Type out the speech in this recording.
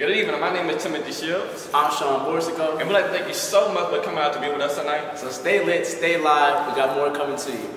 Good evening. My name is Timothy Shields. I'm Sean Borsico. And we'd like to thank you so much for coming out to be with us tonight. So stay lit, stay live. We got more coming to you.